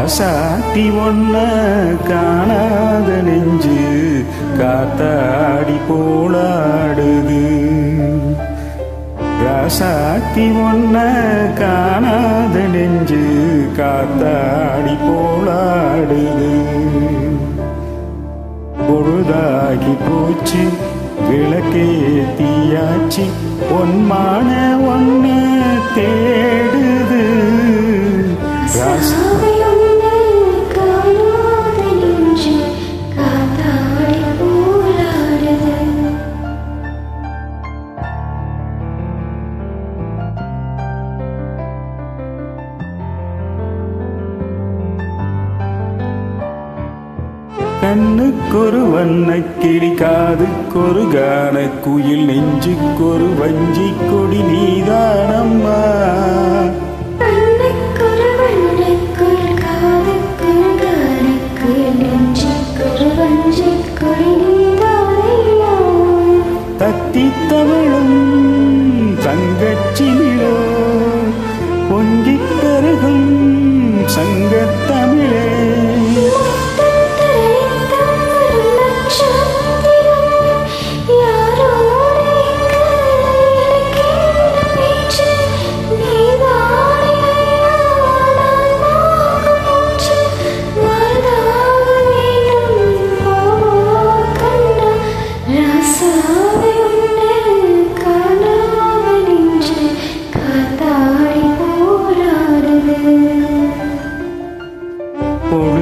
ராசாத்தி ஒன்ன காணாத நெஞ்சு காத்தாடி போலாடுது. ராசாத்தி ஒன்ன காணாத நெஞ்சு காத்தாடி போலாடுது. பொழுதாகி போச்சு விளக்கே தீயாச்சு ஒன்மான ஒன்று கண்ணுக்கொரு வண்ண கிளி காதுக்கொரு கான குயில் நெஞ்சுக்கொரு வஞ்சி கொடி நீதானம்மா. தத்தி தமிழும் தங்கச்சிமிழோ பொங்கிக் கருகும் சங்கத்தமிழே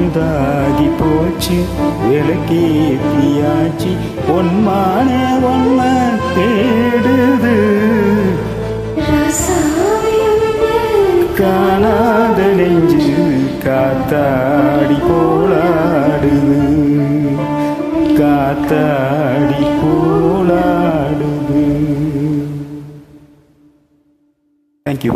பொழுதாகி போச்சு. விளக்கேத்தியாச்சு. பொன்மான ஒன்ன தேடுது. காணாத நெஞ்சு காத்தாடி போலாடுது காத்தாடி போலாடுது தேங்க்யூ